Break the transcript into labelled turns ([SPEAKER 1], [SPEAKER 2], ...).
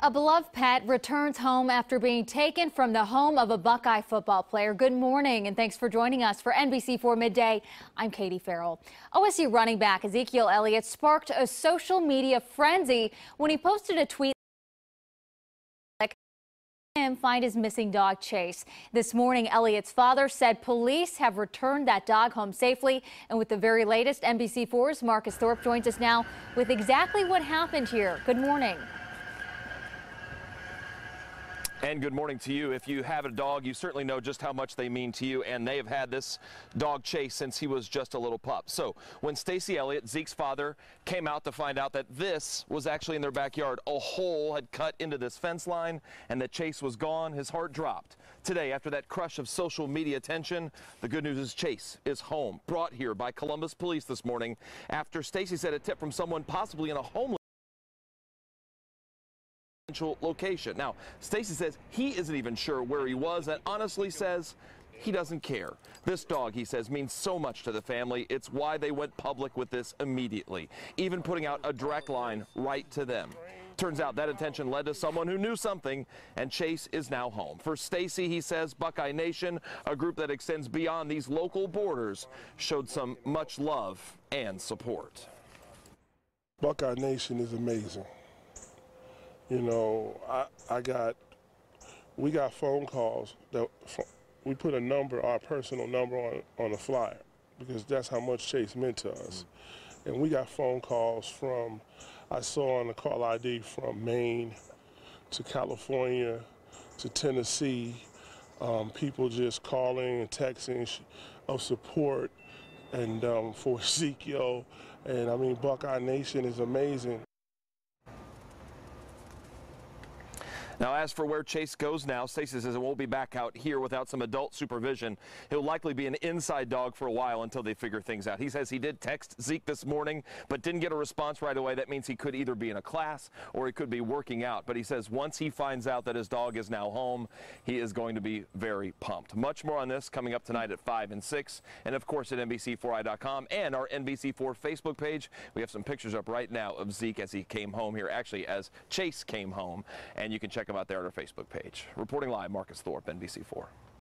[SPEAKER 1] A beloved pet returns home after being taken from the home of a Buckeye football player. Good morning and thanks for joining us for NBC4 Midday. I'm Katie Farrell. OSU running back Ezekiel Elliott sparked a social media frenzy when he posted a tweet him find his missing dog Chase. This morning, Elliott's father said police have returned that dog home safely. And with the very latest, NBC4's Marcus Thorpe joins us now with exactly what happened here. Good morning.
[SPEAKER 2] And good morning to you. If you have a dog, you certainly know just how much they mean to you, and they have had this dog chase since he was just a little pup. So when Stacy Elliott, Zeke's father, came out to find out that this was actually in their backyard, a hole had cut into this fence line, and that Chase was gone, his heart dropped. Today, after that crush of social media attention, the good news is Chase is home, brought here by Columbus Police this morning after Stacy said a tip from someone possibly in a homeless location. Now, Stacy says he isn't even sure where he was and honestly says he doesn't care. This dog, he says, means so much to the family. It's why they went public with this immediately, even putting out a direct line right to them. Turns out that attention led to someone who knew something, and Chase is now home. For Stacy, he says Buckeye Nation, a group that extends beyond these local borders, showed some much love and support.
[SPEAKER 3] Buckeye Nation is amazing. You know, I, I got, we got phone calls that we put a number, our personal number on, on the flyer because that's how much Chase meant to us. Mm-hmm. And we got phone calls from, I saw on the call ID from Maine to California to Tennessee, um, people just calling and texting of support and um, for Ezekiel. And I mean, Buckeye Nation is amazing.
[SPEAKER 2] Now, as for where Chase goes now, Stacy says it won't be back out here without some adult supervision. He'll likely be an inside dog for a while until they figure things out. He says he did text Zeke this morning, but didn't get a response right away. That means he could either be in a class or he could be working out. But he says once he finds out that his dog is now home, he is going to be very pumped. Much more on this coming up tonight at 5 and 6, and of course at NBC4i.com and our NBC4 Facebook page. We have some pictures up right now of Zeke as he came home here, actually as Chase came home, and you can check them out there on our Facebook page. Reporting live, Marcus Thorpe, NBC4.